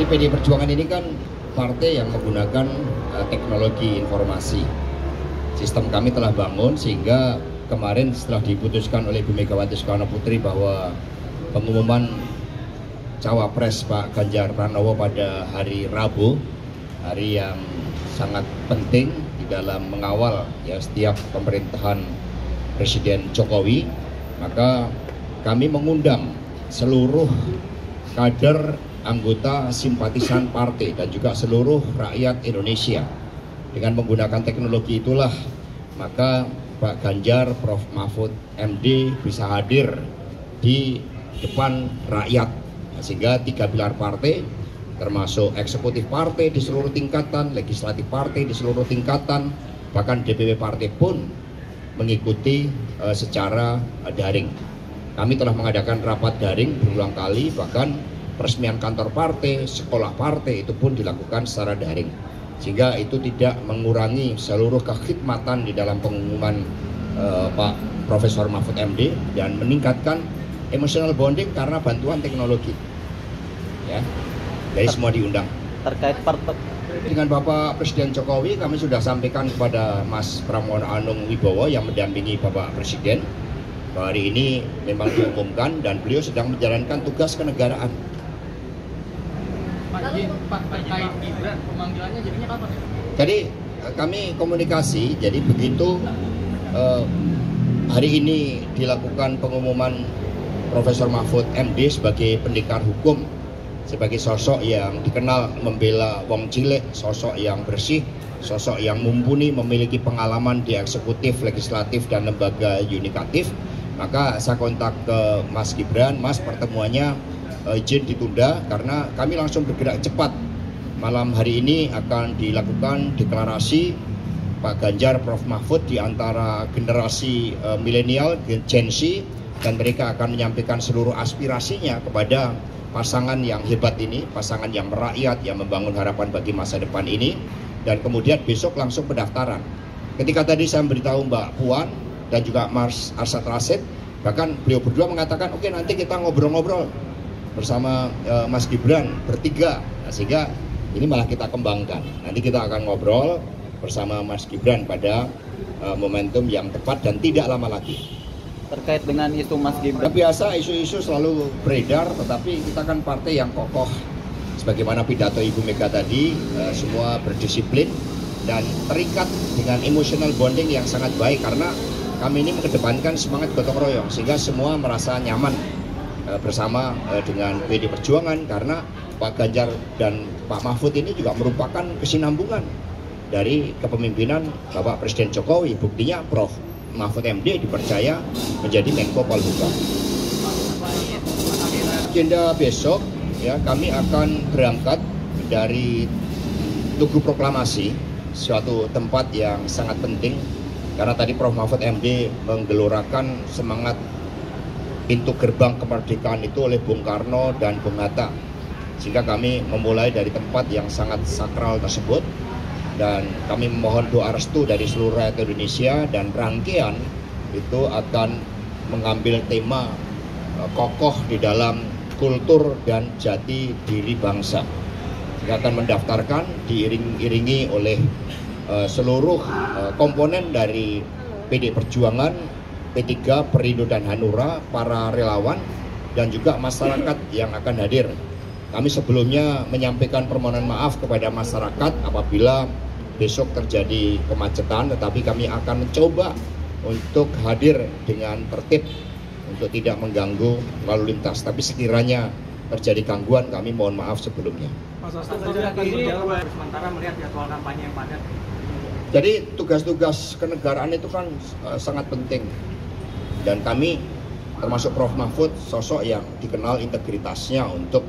Jadi PD Perjuangan ini kan partai yang menggunakan uh, teknologi informasi. Sistem kami telah bangun sehingga kemarin setelah diputuskan oleh Bu Megawati Soekarno Putri bahwa pengumuman cawapres Pak Ganjar Pranowo pada hari Rabu, hari yang sangat penting di dalam mengawal ya setiap pemerintahan Presiden Jokowi, maka kami mengundang seluruh kader anggota simpatisan partai dan juga seluruh rakyat Indonesia. Dengan menggunakan teknologi itulah maka Pak Ganjar, Prof. Mahfud MD bisa hadir di depan rakyat. Sehingga tiga pilar partai termasuk eksekutif partai di seluruh tingkatan, legislatif partai di seluruh tingkatan, bahkan DPW partai pun mengikuti uh, secara uh, daring. Kami telah mengadakan rapat daring berulang kali, bahkan peresmian kantor partai, sekolah partai itu pun dilakukan secara daring. Sehingga itu tidak mengurangi seluruh kekhidmatan di dalam pengumuman uh, Pak Profesor Mahfud MD dan meningkatkan emotional bonding karena bantuan teknologi. Ya. Jadi semua diundang. Terkait partai dengan Bapak Presiden Jokowi kami sudah sampaikan kepada Mas Pramono Anung Wibowo yang mendampingi Bapak Presiden hari ini memang diumumkan dan beliau sedang menjalankan tugas kenegaraan. Jadi eh, kami komunikasi, jadi begitu eh, hari ini dilakukan pengumuman Profesor Mahfud MD sebagai pendekar hukum, sebagai sosok yang dikenal membela wong cilik, sosok yang bersih, sosok yang mumpuni, memiliki pengalaman di eksekutif, legislatif, dan lembaga yudikatif, maka saya kontak ke Mas Gibran, Mas pertemuannya izin ditunda karena kami langsung bergerak cepat. Malam hari ini akan dilakukan deklarasi Pak Ganjar, Prof Mahfud di antara generasi uh, milenial, Gen Z, dan mereka akan menyampaikan seluruh aspirasinya kepada pasangan yang hebat ini, pasangan yang merakyat, yang membangun harapan bagi masa depan ini, dan kemudian besok langsung pendaftaran. Ketika tadi saya memberitahu Mbak Puan dan juga Mars Arsad Rasid, bahkan beliau berdua mengatakan, oke okay, nanti kita ngobrol-ngobrol bersama uh, Mas Gibran bertiga, nah, sehingga ini malah kita kembangkan. Nanti kita akan ngobrol bersama Mas Gibran pada uh, momentum yang tepat dan tidak lama lagi terkait dengan isu Mas Gibran? Biasa isu-isu selalu beredar, tetapi kita kan partai yang kokoh. Sebagaimana pidato Ibu Mega tadi, uh, semua berdisiplin dan terikat dengan emotional bonding yang sangat baik karena kami ini mengedepankan semangat gotong royong sehingga semua merasa nyaman bersama uh, dengan PD Perjuangan karena Pak Ganjar dan Pak Mahfud ini juga merupakan kesinambungan dari kepemimpinan Bapak Presiden Jokowi. Buktinya Prof Mahfud MD dipercaya menjadi Menko Polhukam. Agenda besok ya kami akan berangkat dari Tugu Proklamasi, suatu tempat yang sangat penting karena tadi Prof Mahfud MD menggelorakan semangat pintu gerbang kemerdekaan itu oleh Bung Karno dan Bung Hatta. Sehingga kami memulai dari tempat yang sangat sakral tersebut dan kami memohon doa restu dari seluruh rakyat Indonesia dan rangkaian itu akan mengambil tema uh, kokoh di dalam kultur dan jati diri bangsa. Kita akan mendaftarkan diiring-iringi oleh uh, seluruh uh, komponen dari PD Perjuangan, P3, Perindo dan Hanura, para relawan dan juga masyarakat yang akan hadir. Kami sebelumnya menyampaikan permohonan maaf kepada masyarakat apabila besok terjadi kemacetan tetapi kami akan mencoba untuk hadir dengan tertib untuk tidak mengganggu lalu lintas tapi sekiranya terjadi gangguan kami mohon maaf sebelumnya. Jadi tugas-tugas kenegaraan itu kan uh, sangat penting dan kami termasuk Prof Mahfud sosok yang dikenal integritasnya untuk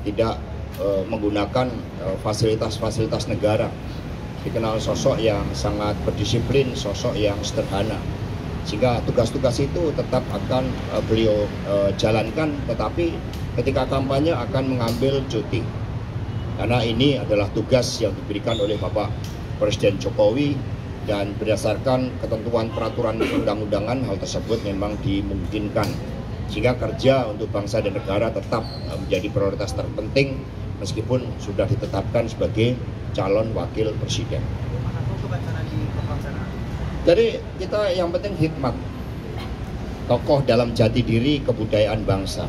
tidak uh, menggunakan eh, fasilitas-fasilitas uh, negara dikenal sosok yang sangat berdisiplin, sosok yang sederhana. Sehingga tugas-tugas itu tetap akan uh, beliau uh, jalankan, tetapi ketika kampanye akan mengambil cuti. Karena ini adalah tugas yang diberikan oleh Bapak Presiden Jokowi dan berdasarkan ketentuan peraturan undang-undangan hal tersebut memang dimungkinkan sehingga kerja untuk bangsa dan negara tetap menjadi prioritas terpenting meskipun sudah ditetapkan sebagai calon wakil presiden. Jadi kita yang penting hikmat, tokoh dalam jati diri kebudayaan bangsa.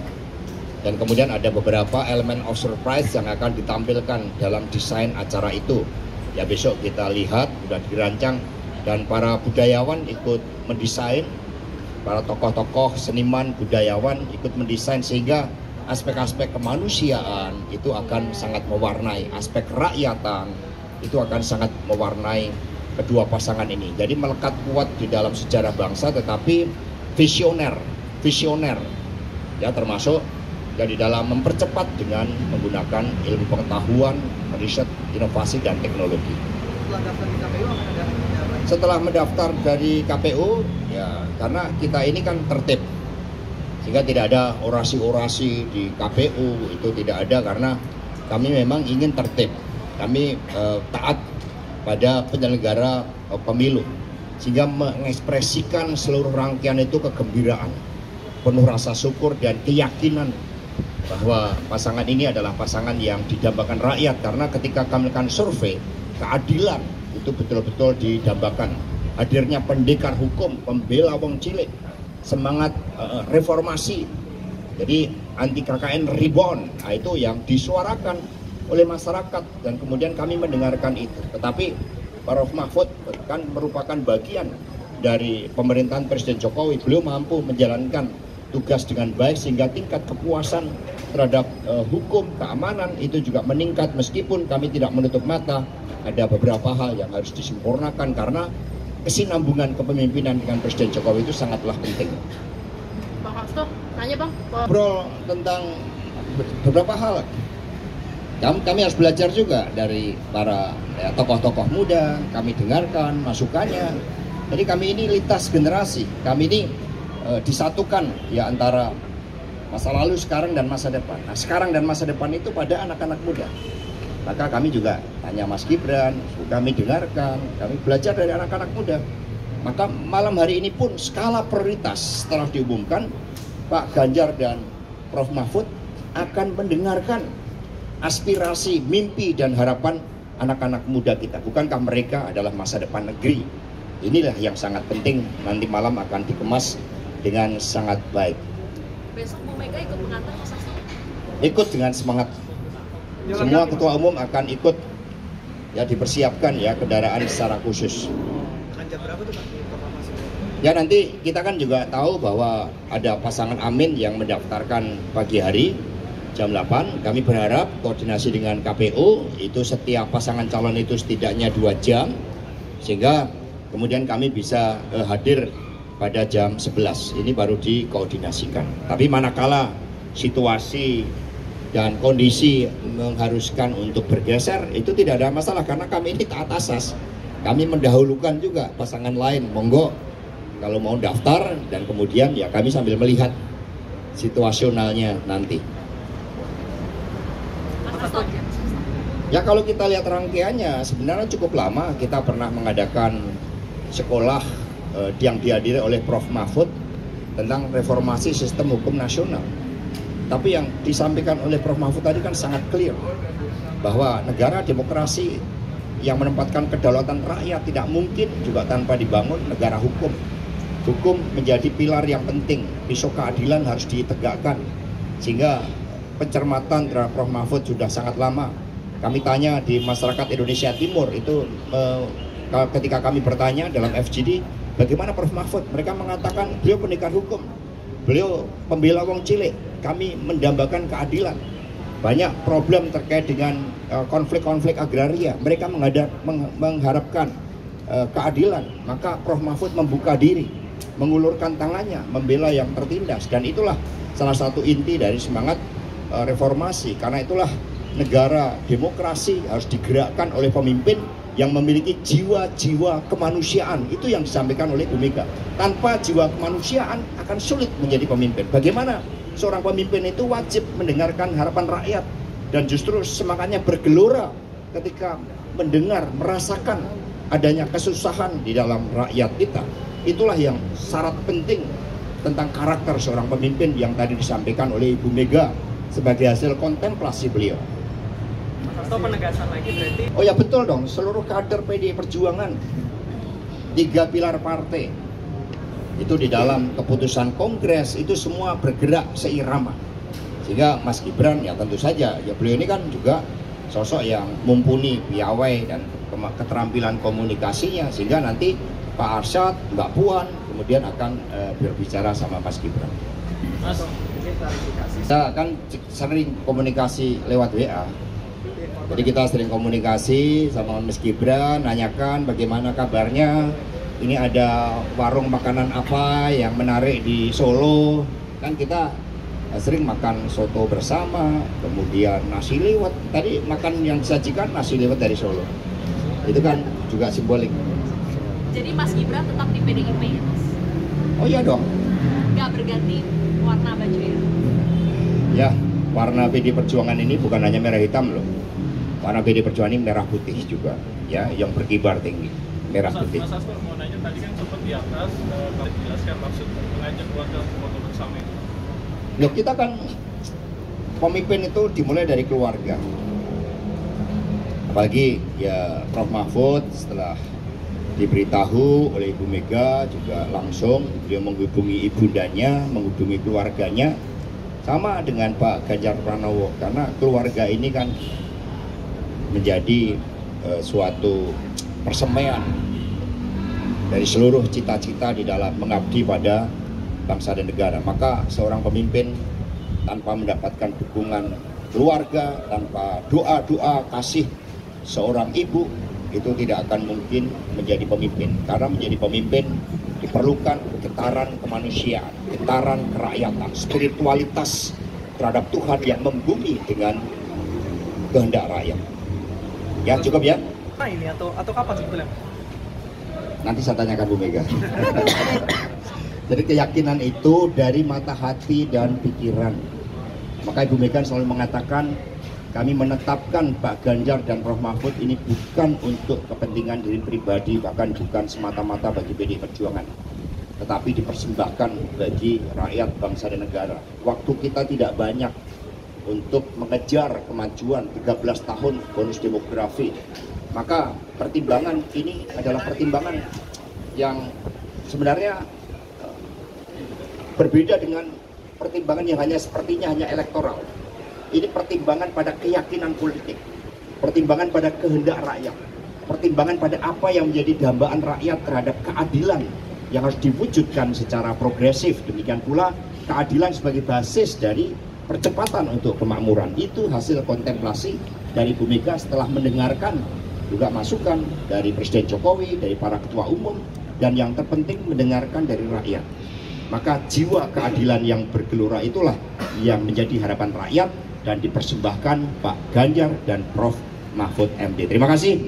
Dan kemudian ada beberapa elemen of surprise yang akan ditampilkan dalam desain acara itu. Ya besok kita lihat sudah dirancang dan para budayawan ikut mendesain, para tokoh-tokoh seniman budayawan ikut mendesain sehingga aspek-aspek kemanusiaan itu akan sangat mewarnai, aspek rakyatan itu akan sangat mewarnai kedua pasangan ini. Jadi melekat kuat di dalam sejarah bangsa tetapi visioner, visioner. Ya termasuk jadi dalam mempercepat dengan menggunakan ilmu pengetahuan, riset, inovasi dan teknologi. Setelah mendaftar dari KPU, ya karena kita ini kan tertib, sehingga tidak ada orasi-orasi di KPU itu tidak ada karena kami memang ingin tertib, kami eh, taat pada penyelenggara eh, pemilu, sehingga mengekspresikan seluruh rangkaian itu kegembiraan, penuh rasa syukur dan keyakinan bahwa pasangan ini adalah pasangan yang didambakan rakyat. Karena ketika kami melakukan survei keadilan itu betul-betul didambakan. Hadirnya pendekar hukum pembela wong cilik semangat uh, reformasi. Jadi anti KKN reborn. Nah, itu yang disuarakan oleh masyarakat dan kemudian kami mendengarkan itu. Tetapi Pak Prof Mahfud kan merupakan bagian dari pemerintahan Presiden Jokowi. Beliau mampu menjalankan tugas dengan baik sehingga tingkat kepuasan terhadap uh, hukum keamanan itu juga meningkat meskipun kami tidak menutup mata ada beberapa hal yang harus disempurnakan karena kesinambungan kepemimpinan dengan Presiden Jokowi itu sangatlah penting. Pak Hasto, nanya Bang. Bro tentang beberapa hal. Kami, kami harus belajar juga dari para ya, tokoh-tokoh muda, kami dengarkan masukannya. Jadi kami ini lintas generasi, kami ini e, disatukan ya antara masa lalu, sekarang dan masa depan. Nah, sekarang dan masa depan itu pada anak-anak muda. Maka kami juga tanya Mas Gibran, kami dengarkan, kami belajar dari anak-anak muda. Maka malam hari ini pun skala prioritas setelah diumumkan Pak Ganjar dan Prof Mahfud akan mendengarkan aspirasi, mimpi dan harapan anak-anak muda kita. Bukankah mereka adalah masa depan negeri? Inilah yang sangat penting nanti malam akan dikemas dengan sangat baik. Besok Bu Mega ikut mengantar Mas Hasto? Ikut dengan semangat semua ketua umum akan ikut ya dipersiapkan ya kendaraan secara khusus. Ya nanti kita kan juga tahu bahwa ada pasangan Amin yang mendaftarkan pagi hari jam 8. Kami berharap koordinasi dengan KPU itu setiap pasangan calon itu setidaknya dua jam sehingga kemudian kami bisa uh, hadir pada jam 11. Ini baru dikoordinasikan. Tapi manakala situasi dan kondisi mengharuskan untuk bergeser itu tidak ada masalah karena kami ini taat asas kami mendahulukan juga pasangan lain monggo kalau mau daftar dan kemudian ya kami sambil melihat situasionalnya nanti ya kalau kita lihat rangkaiannya sebenarnya cukup lama kita pernah mengadakan sekolah eh, yang dihadiri oleh Prof Mahfud tentang reformasi sistem hukum nasional tapi yang disampaikan oleh Prof. Mahfud tadi kan sangat clear bahwa negara demokrasi yang menempatkan kedaulatan rakyat tidak mungkin juga tanpa dibangun negara hukum. Hukum menjadi pilar yang penting, pisau keadilan harus ditegakkan. Sehingga pencermatan terhadap Prof. Mahfud sudah sangat lama. Kami tanya di masyarakat Indonesia Timur itu eh, ketika kami bertanya dalam FGD, bagaimana Prof. Mahfud? Mereka mengatakan beliau pendekar hukum, beliau pembela wong cilik, kami mendambakan keadilan. Banyak problem terkait dengan eh, konflik-konflik uh, agraria. Mereka menghadap, meng, mengharapkan uh, keadilan. Maka Prof. Mahfud membuka diri, mengulurkan tangannya, membela yang tertindas. Dan itulah salah satu inti dari semangat uh, reformasi. Karena itulah negara demokrasi harus digerakkan oleh pemimpin yang memiliki jiwa-jiwa kemanusiaan itu yang disampaikan oleh Bu Mega. Tanpa jiwa kemanusiaan akan sulit menjadi pemimpin. Bagaimana seorang pemimpin itu wajib mendengarkan harapan rakyat dan justru semangatnya bergelora ketika mendengar, merasakan adanya kesusahan di dalam rakyat kita. Itulah yang syarat penting tentang karakter seorang pemimpin yang tadi disampaikan oleh Ibu Mega sebagai hasil kontemplasi beliau. Atau penegasan lagi berarti? Oh ya betul dong, seluruh kader PDI Perjuangan tiga pilar partai itu di dalam keputusan kongres itu semua bergerak seirama. Sehingga Mas Gibran ya tentu saja ya beliau ini kan juga sosok yang mumpuni piawai dan keterampilan komunikasinya. Sehingga nanti Pak Arsyad, Mbak Puan kemudian akan eh, berbicara sama Mas Gibran. Mas Kita kan sering komunikasi lewat WA. Jadi kita sering komunikasi sama Mas Gibran, nanyakan bagaimana kabarnya. Ini ada warung makanan apa yang menarik di Solo. Kan kita eh, sering makan soto bersama, kemudian nasi liwet. Tadi makan yang disajikan nasi liwet dari Solo. Itu kan juga simbolik. Jadi Mas Gibran tetap di PDIP ya Mas? Oh iya dong. Nggak berganti warna baju ya? Ya, warna PD Perjuangan ini bukan hanya merah hitam loh. Warna PD Perjuangan ini merah putih juga, ya, yang berkibar tinggi, merah Mas, putih. Mas Asto mau nanya tadi kan sempat di atas eh, maksud mengajak keluarga untuk foto bersama itu. Loh, kita kan pemimpin itu dimulai dari keluarga. Apalagi ya Prof Mahfud setelah diberitahu oleh Ibu Mega juga langsung beliau menghubungi ibundanya, menghubungi keluarganya sama dengan Pak Ganjar Pranowo karena keluarga ini kan menjadi eh, suatu persemaian dari seluruh cita-cita di dalam mengabdi pada bangsa dan negara. Maka seorang pemimpin tanpa mendapatkan dukungan keluarga, tanpa doa-doa kasih seorang ibu itu tidak akan mungkin menjadi pemimpin. Karena menjadi pemimpin diperlukan getaran kemanusiaan, getaran kerakyatan, spiritualitas terhadap Tuhan yang membumi dengan kehendak rakyat. Ya cukup ya. Nah ini atau atau kapan sebetulnya? Nanti saya tanyakan Bu Mega. Jadi keyakinan itu dari mata hati dan pikiran. Maka Ibu Mega selalu mengatakan kami menetapkan Pak Ganjar dan Prof Mahfud ini bukan untuk kepentingan diri pribadi, bahkan bukan semata-mata bagi PD Perjuangan. Tetapi dipersembahkan bagi rakyat, bangsa, dan negara. Waktu kita tidak banyak untuk mengejar kemajuan 13 tahun bonus demografi. Maka pertimbangan ini adalah pertimbangan yang sebenarnya eh, berbeda dengan pertimbangan yang hanya sepertinya hanya elektoral. Ini pertimbangan pada keyakinan politik, pertimbangan pada kehendak rakyat, pertimbangan pada apa yang menjadi dambaan rakyat terhadap keadilan yang harus diwujudkan secara progresif. Demikian pula keadilan sebagai basis dari percepatan untuk kemakmuran. Itu hasil kontemplasi dari Bu Mega setelah mendengarkan juga masukan dari Presiden Jokowi, dari para ketua umum, dan yang terpenting mendengarkan dari rakyat. Maka jiwa keadilan yang bergelora itulah yang menjadi harapan rakyat dan dipersembahkan Pak Ganjar dan Prof. Mahfud MD. Terima kasih.